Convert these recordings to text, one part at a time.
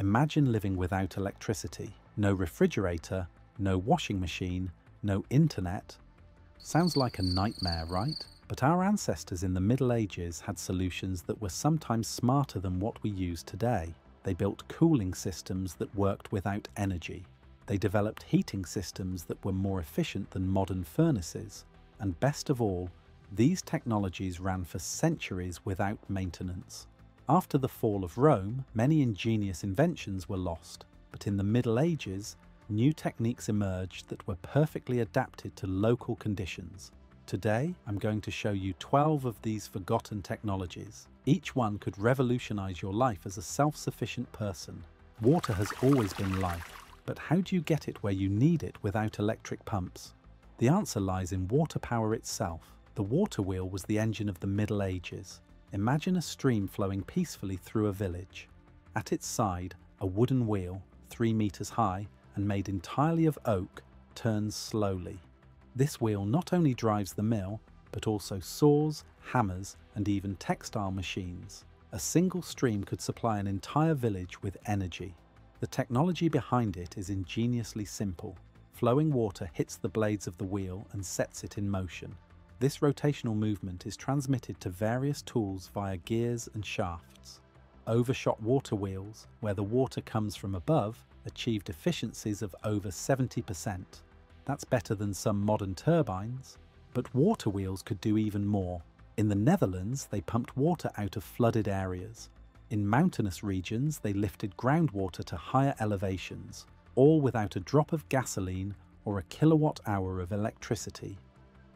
Imagine living without electricity. No refrigerator, no washing machine, no internet. Sounds like a nightmare, right? But our ancestors in the Middle Ages had solutions that were sometimes smarter than what we use today. They built cooling systems that worked without energy. They developed heating systems that were more efficient than modern furnaces. And best of all, these technologies ran for centuries without maintenance. After the fall of Rome, many ingenious inventions were lost, but in the Middle Ages, new techniques emerged that were perfectly adapted to local conditions. Today, I'm going to show you 12 of these forgotten technologies. Each one could revolutionize your life as a self-sufficient person. Water has always been life, but how do you get it where you need it without electric pumps? The answer lies in water power itself. The water wheel was the engine of the Middle Ages. Imagine a stream flowing peacefully through a village. At its side, a wooden wheel, three meters high and made entirely of oak, turns slowly. This wheel not only drives the mill, but also saws, hammers, and even textile machines. A single stream could supply an entire village with energy. The technology behind it is ingeniously simple. Flowing water hits the blades of the wheel and sets it in motion. This rotational movement is transmitted to various tools via gears and shafts. Overshot water wheels, where the water comes from above, achieved efficiencies of over 70%. That's better than some modern turbines. But water wheels could do even more. In the Netherlands, they pumped water out of flooded areas. In mountainous regions, they lifted groundwater to higher elevations, all without a drop of gasoline or a kilowatt hour of electricity.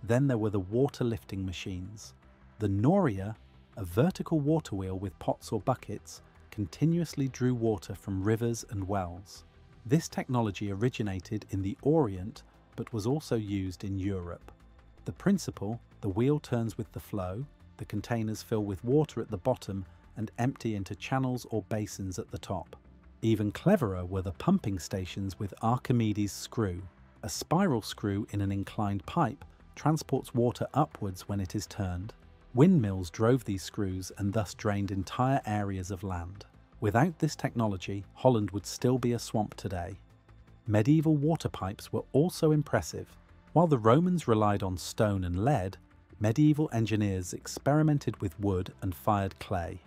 Then there were the water lifting machines. The Noria, a vertical water wheel with pots or buckets, continuously drew water from rivers and wells. This technology originated in the Orient but was also used in Europe. The principle, the wheel turns with the flow, the containers fill with water at the bottom and empty into channels or basins at the top. Even cleverer were the pumping stations with Archimedes' screw, a spiral screw in an inclined pipe transports water upwards when it is turned. Windmills drove these screws and thus drained entire areas of land. Without this technology, Holland would still be a swamp today. Medieval water pipes were also impressive. While the Romans relied on stone and lead, medieval engineers experimented with wood and fired clay.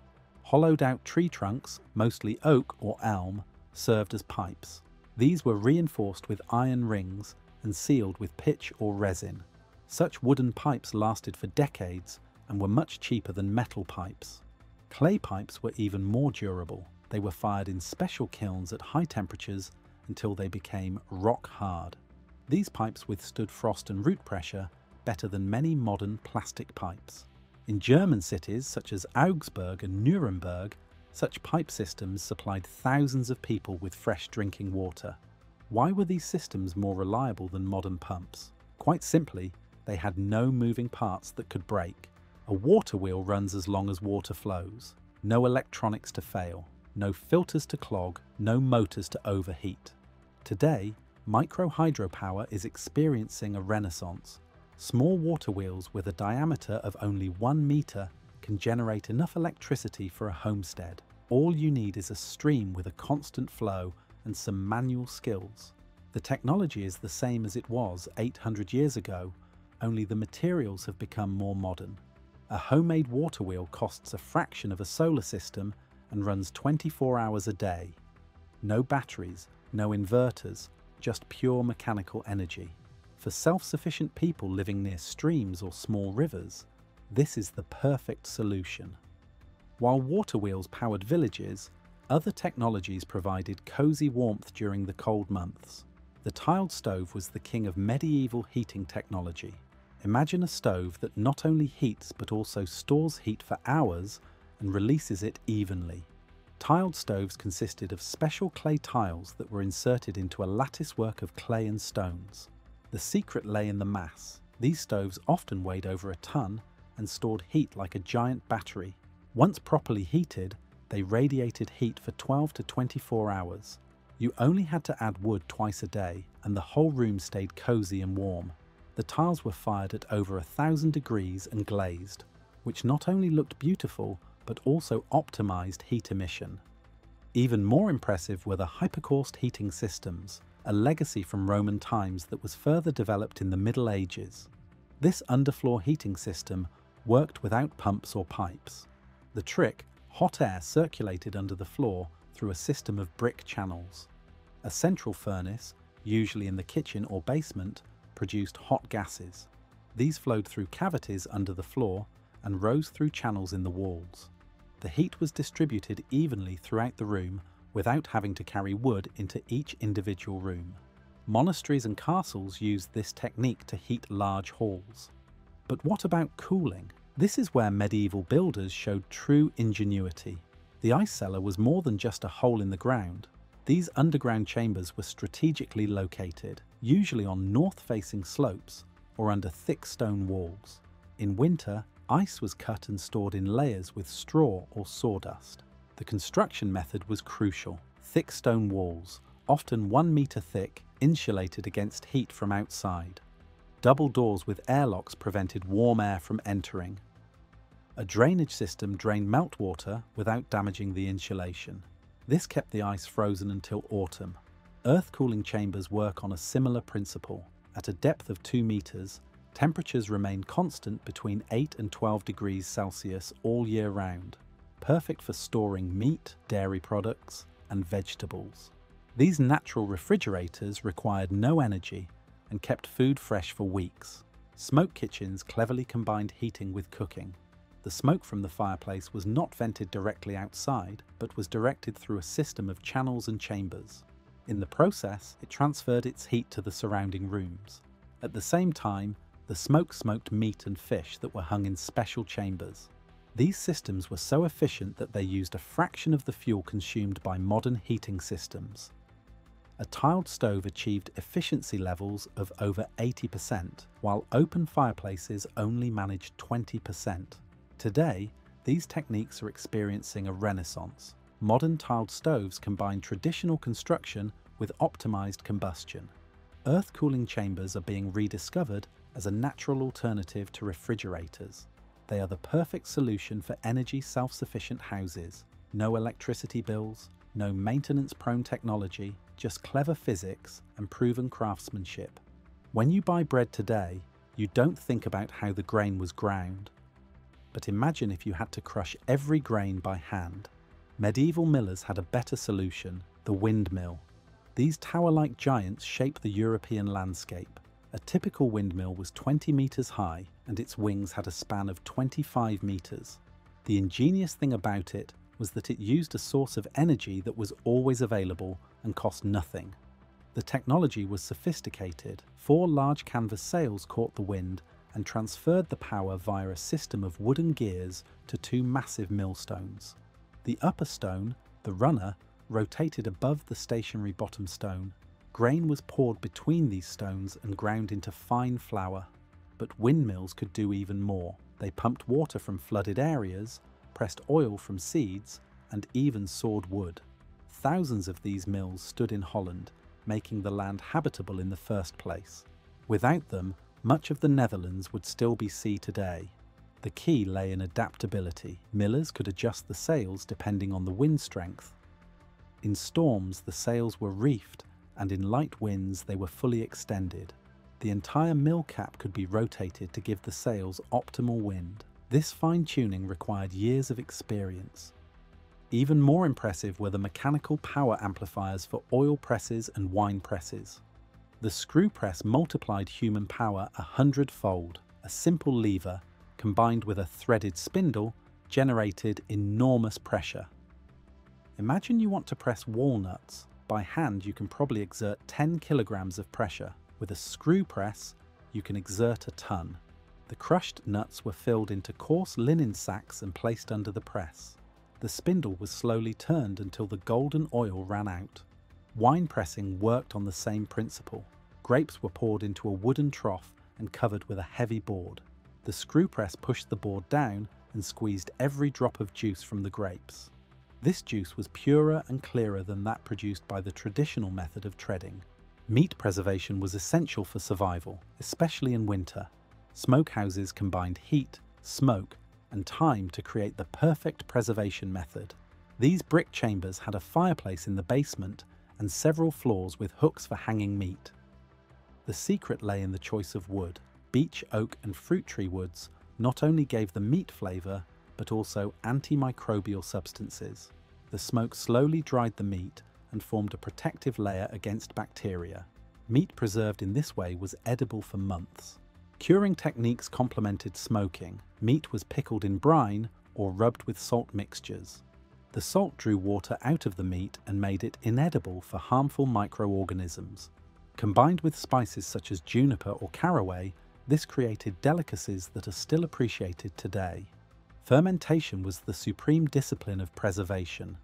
Hollowed out tree trunks, mostly oak or elm, served as pipes. These were reinforced with iron rings and sealed with pitch or resin. Such wooden pipes lasted for decades and were much cheaper than metal pipes. Clay pipes were even more durable. They were fired in special kilns at high temperatures until they became rock hard. These pipes withstood frost and root pressure better than many modern plastic pipes. In German cities such as Augsburg and Nuremberg, such pipe systems supplied thousands of people with fresh drinking water. Why were these systems more reliable than modern pumps? Quite simply, they had no moving parts that could break. A water wheel runs as long as water flows. No electronics to fail, no filters to clog, no motors to overheat. Today, micro hydropower is experiencing a renaissance. Small water wheels with a diameter of only one meter can generate enough electricity for a homestead. All you need is a stream with a constant flow and some manual skills. The technology is the same as it was 800 years ago only the materials have become more modern. A homemade water wheel costs a fraction of a solar system and runs 24 hours a day. No batteries, no inverters, just pure mechanical energy. For self-sufficient people living near streams or small rivers, this is the perfect solution. While water wheels powered villages, other technologies provided cosy warmth during the cold months. The tiled stove was the king of medieval heating technology. Imagine a stove that not only heats but also stores heat for hours and releases it evenly. Tiled stoves consisted of special clay tiles that were inserted into a lattice work of clay and stones. The secret lay in the mass. These stoves often weighed over a ton and stored heat like a giant battery. Once properly heated, they radiated heat for 12 to 24 hours. You only had to add wood twice a day and the whole room stayed cosy and warm. The tiles were fired at over a thousand degrees and glazed, which not only looked beautiful but also optimized heat emission. Even more impressive were the hypocaust heating systems, a legacy from Roman times that was further developed in the Middle Ages. This underfloor heating system worked without pumps or pipes. The trick, hot air circulated under the floor through a system of brick channels. A central furnace, usually in the kitchen or basement, produced hot gases. These flowed through cavities under the floor and rose through channels in the walls. The heat was distributed evenly throughout the room without having to carry wood into each individual room. Monasteries and castles used this technique to heat large halls. But what about cooling? This is where medieval builders showed true ingenuity. The ice cellar was more than just a hole in the ground. These underground chambers were strategically located, usually on north-facing slopes or under thick stone walls. In winter, ice was cut and stored in layers with straw or sawdust. The construction method was crucial. Thick stone walls, often one metre thick, insulated against heat from outside. Double doors with airlocks prevented warm air from entering. A drainage system drained meltwater without damaging the insulation. This kept the ice frozen until autumn. Earth cooling chambers work on a similar principle. At a depth of 2 metres, temperatures remain constant between 8 and 12 degrees Celsius all year round, perfect for storing meat, dairy products, and vegetables. These natural refrigerators required no energy and kept food fresh for weeks. Smoke kitchens cleverly combined heating with cooking. The smoke from the fireplace was not vented directly outside, but was directed through a system of channels and chambers. In the process, it transferred its heat to the surrounding rooms. At the same time, the smoke smoked meat and fish that were hung in special chambers. These systems were so efficient that they used a fraction of the fuel consumed by modern heating systems a tiled stove achieved efficiency levels of over 80%, while open fireplaces only managed 20%. Today, these techniques are experiencing a renaissance. Modern tiled stoves combine traditional construction with optimized combustion. Earth cooling chambers are being rediscovered as a natural alternative to refrigerators. They are the perfect solution for energy self-sufficient houses. No electricity bills, no maintenance-prone technology, just clever physics and proven craftsmanship. When you buy bread today, you don't think about how the grain was ground. But imagine if you had to crush every grain by hand. Medieval millers had a better solution, the windmill. These tower-like giants shape the European landscape. A typical windmill was 20 metres high and its wings had a span of 25 metres. The ingenious thing about it was that it used a source of energy that was always available and cost nothing. The technology was sophisticated. Four large canvas sails caught the wind and transferred the power via a system of wooden gears to two massive millstones. The upper stone, the runner, rotated above the stationary bottom stone. Grain was poured between these stones and ground into fine flour. But windmills could do even more. They pumped water from flooded areas pressed oil from seeds, and even sawed wood. Thousands of these mills stood in Holland, making the land habitable in the first place. Without them, much of the Netherlands would still be sea today. The key lay in adaptability. Millers could adjust the sails depending on the wind strength. In storms, the sails were reefed, and in light winds, they were fully extended. The entire mill cap could be rotated to give the sails optimal wind. This fine-tuning required years of experience. Even more impressive were the mechanical power amplifiers for oil presses and wine presses. The screw press multiplied human power a hundredfold. A simple lever, combined with a threaded spindle, generated enormous pressure. Imagine you want to press walnuts. By hand you can probably exert 10 kilograms of pressure. With a screw press, you can exert a ton. The crushed nuts were filled into coarse linen sacks and placed under the press. The spindle was slowly turned until the golden oil ran out. Wine pressing worked on the same principle. Grapes were poured into a wooden trough and covered with a heavy board. The screw press pushed the board down and squeezed every drop of juice from the grapes. This juice was purer and clearer than that produced by the traditional method of treading. Meat preservation was essential for survival, especially in winter, Smokehouses combined heat, smoke, and time to create the perfect preservation method. These brick chambers had a fireplace in the basement and several floors with hooks for hanging meat. The secret lay in the choice of wood. Beech, oak, and fruit tree woods not only gave the meat flavour, but also antimicrobial substances. The smoke slowly dried the meat and formed a protective layer against bacteria. Meat preserved in this way was edible for months. Curing techniques complemented smoking. Meat was pickled in brine or rubbed with salt mixtures. The salt drew water out of the meat and made it inedible for harmful microorganisms. Combined with spices such as juniper or caraway, this created delicacies that are still appreciated today. Fermentation was the supreme discipline of preservation.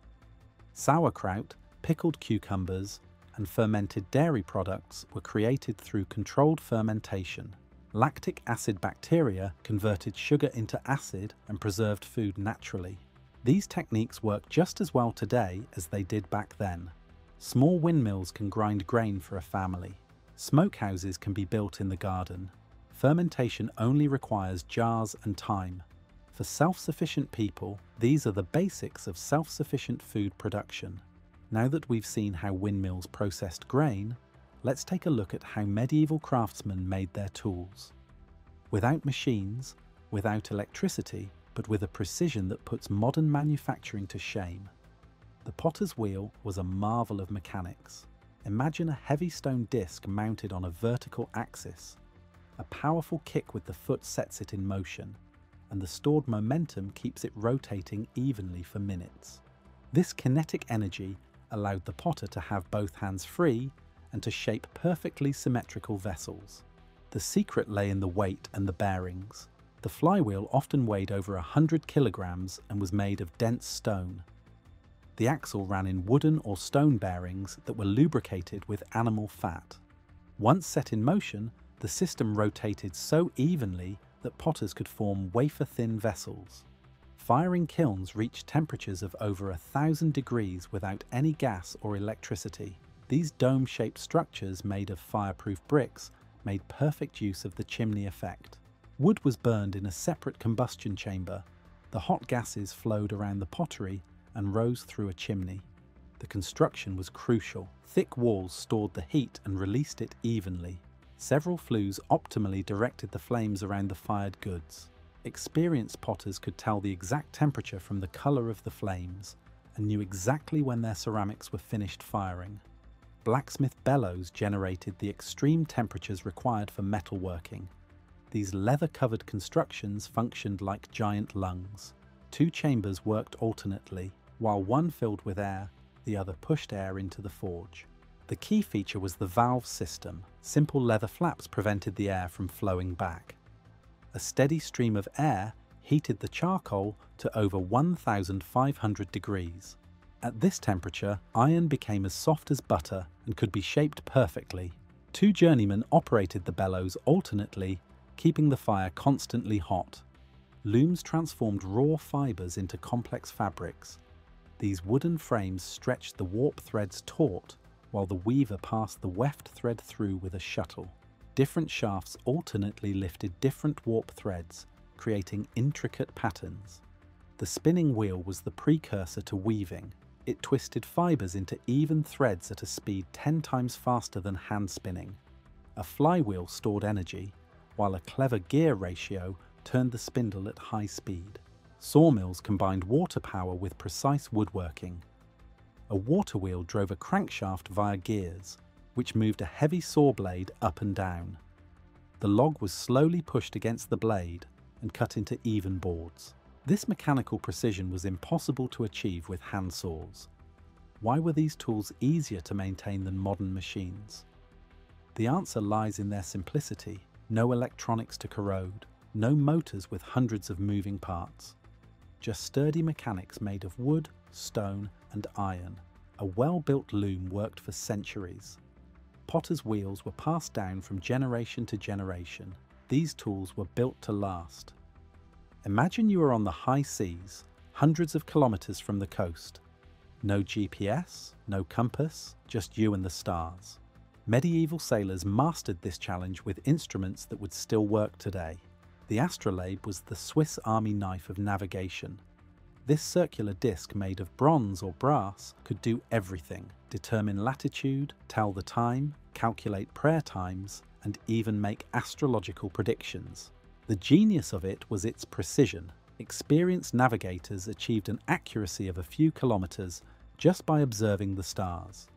Sauerkraut, pickled cucumbers, and fermented dairy products were created through controlled fermentation. Lactic acid bacteria converted sugar into acid and preserved food naturally. These techniques work just as well today as they did back then. Small windmills can grind grain for a family. Smokehouses can be built in the garden. Fermentation only requires jars and time. For self-sufficient people, these are the basics of self-sufficient food production. Now that we've seen how windmills processed grain, let's take a look at how medieval craftsmen made their tools. Without machines, without electricity, but with a precision that puts modern manufacturing to shame. The potter's wheel was a marvel of mechanics. Imagine a heavy stone disc mounted on a vertical axis. A powerful kick with the foot sets it in motion, and the stored momentum keeps it rotating evenly for minutes. This kinetic energy allowed the potter to have both hands free and to shape perfectly symmetrical vessels. The secret lay in the weight and the bearings. The flywheel often weighed over 100 kilograms and was made of dense stone. The axle ran in wooden or stone bearings that were lubricated with animal fat. Once set in motion, the system rotated so evenly that potters could form wafer-thin vessels. Firing kilns reached temperatures of over a thousand degrees without any gas or electricity. These dome-shaped structures made of fireproof bricks made perfect use of the chimney effect. Wood was burned in a separate combustion chamber. The hot gases flowed around the pottery and rose through a chimney. The construction was crucial. Thick walls stored the heat and released it evenly. Several flues optimally directed the flames around the fired goods. Experienced potters could tell the exact temperature from the colour of the flames and knew exactly when their ceramics were finished firing. Blacksmith bellows generated the extreme temperatures required for metalworking. These leather-covered constructions functioned like giant lungs. Two chambers worked alternately, while one filled with air, the other pushed air into the forge. The key feature was the valve system. Simple leather flaps prevented the air from flowing back a steady stream of air heated the charcoal to over 1,500 degrees. At this temperature, iron became as soft as butter and could be shaped perfectly. Two journeymen operated the bellows alternately, keeping the fire constantly hot. Looms transformed raw fibres into complex fabrics. These wooden frames stretched the warp threads taut, while the weaver passed the weft thread through with a shuttle. Different shafts alternately lifted different warp threads, creating intricate patterns. The spinning wheel was the precursor to weaving. It twisted fibres into even threads at a speed 10 times faster than hand spinning. A flywheel stored energy, while a clever gear ratio turned the spindle at high speed. Sawmills combined water power with precise woodworking. A water wheel drove a crankshaft via gears, which moved a heavy saw blade up and down. The log was slowly pushed against the blade and cut into even boards. This mechanical precision was impossible to achieve with hand saws. Why were these tools easier to maintain than modern machines? The answer lies in their simplicity. No electronics to corrode, no motors with hundreds of moving parts. Just sturdy mechanics made of wood, stone and iron. A well-built loom worked for centuries. Potter's wheels were passed down from generation to generation. These tools were built to last. Imagine you are on the high seas, hundreds of kilometres from the coast. No GPS, no compass, just you and the stars. Medieval sailors mastered this challenge with instruments that would still work today. The astrolabe was the Swiss army knife of navigation. This circular disc made of bronze or brass could do everything determine latitude, tell the time, calculate prayer times, and even make astrological predictions. The genius of it was its precision. Experienced navigators achieved an accuracy of a few kilometres just by observing the stars.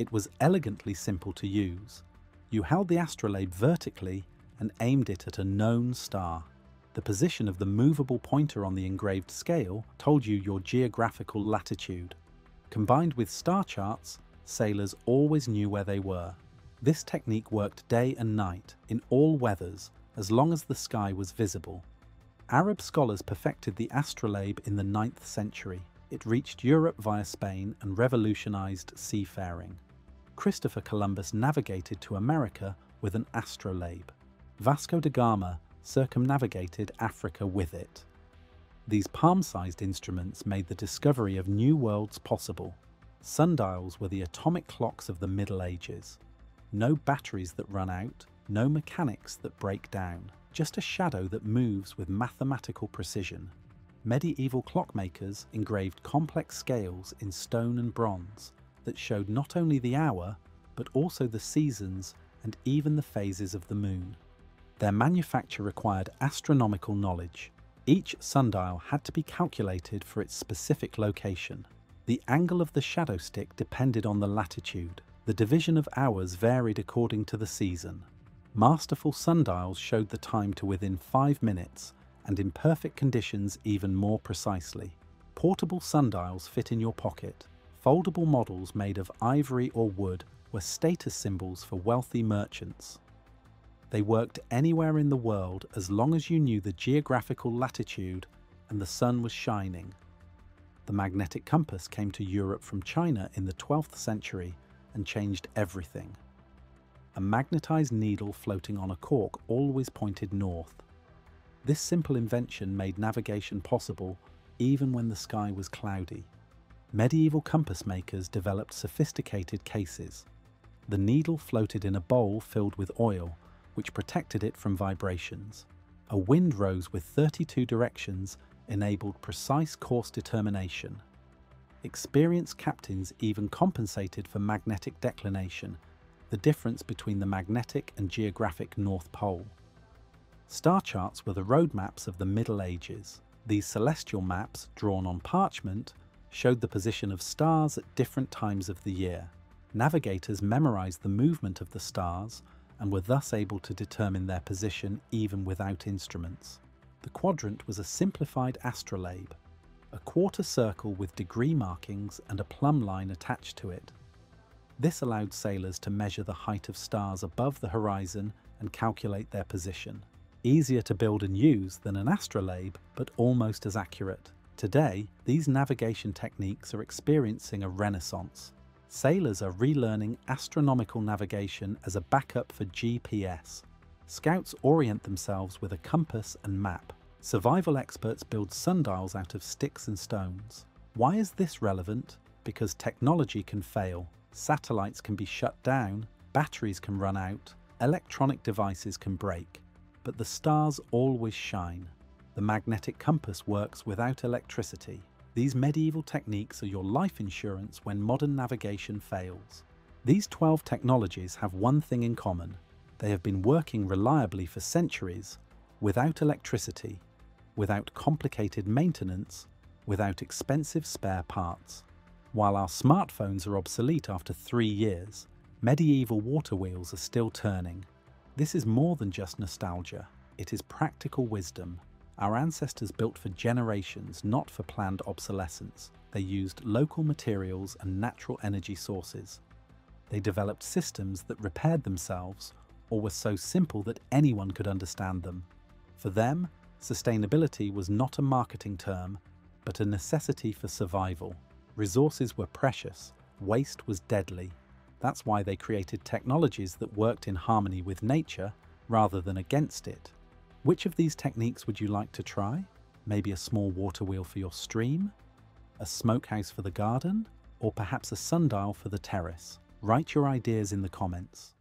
It was elegantly simple to use. You held the astrolabe vertically and aimed it at a known star. The position of the movable pointer on the engraved scale told you your geographical latitude. Combined with star charts, sailors always knew where they were. This technique worked day and night, in all weathers, as long as the sky was visible. Arab scholars perfected the astrolabe in the 9th century. It reached Europe via Spain and revolutionized seafaring. Christopher Columbus navigated to America with an astrolabe. Vasco da Gama circumnavigated Africa with it. These palm-sized instruments made the discovery of new worlds possible. Sundials were the atomic clocks of the Middle Ages. No batteries that run out, no mechanics that break down, just a shadow that moves with mathematical precision. Medieval clockmakers engraved complex scales in stone and bronze that showed not only the hour, but also the seasons and even the phases of the moon. Their manufacture required astronomical knowledge. Each sundial had to be calculated for its specific location. The angle of the shadow stick depended on the latitude. The division of hours varied according to the season. Masterful sundials showed the time to within five minutes, and in perfect conditions even more precisely. Portable sundials fit in your pocket. Foldable models made of ivory or wood were status symbols for wealthy merchants. They worked anywhere in the world as long as you knew the geographical latitude and the sun was shining. The magnetic compass came to Europe from China in the 12th century and changed everything. A magnetized needle floating on a cork always pointed north. This simple invention made navigation possible even when the sky was cloudy. Medieval compass makers developed sophisticated cases. The needle floated in a bowl filled with oil which protected it from vibrations. A wind rose with 32 directions enabled precise course determination. Experienced captains even compensated for magnetic declination, the difference between the magnetic and geographic North Pole. Star charts were the road maps of the Middle Ages. These celestial maps, drawn on parchment, showed the position of stars at different times of the year. Navigators memorized the movement of the stars and were thus able to determine their position even without instruments. The quadrant was a simplified astrolabe, a quarter circle with degree markings and a plumb line attached to it. This allowed sailors to measure the height of stars above the horizon and calculate their position. Easier to build and use than an astrolabe, but almost as accurate. Today, these navigation techniques are experiencing a renaissance. Sailors are relearning astronomical navigation as a backup for GPS. Scouts orient themselves with a compass and map. Survival experts build sundials out of sticks and stones. Why is this relevant? Because technology can fail, satellites can be shut down, batteries can run out, electronic devices can break. But the stars always shine. The magnetic compass works without electricity. These medieval techniques are your life insurance when modern navigation fails. These 12 technologies have one thing in common. They have been working reliably for centuries, without electricity, without complicated maintenance, without expensive spare parts. While our smartphones are obsolete after three years, medieval water wheels are still turning. This is more than just nostalgia, it is practical wisdom our ancestors built for generations, not for planned obsolescence. They used local materials and natural energy sources. They developed systems that repaired themselves or were so simple that anyone could understand them. For them, sustainability was not a marketing term, but a necessity for survival. Resources were precious, waste was deadly. That's why they created technologies that worked in harmony with nature rather than against it. Which of these techniques would you like to try? Maybe a small water wheel for your stream? A smokehouse for the garden? Or perhaps a sundial for the terrace? Write your ideas in the comments.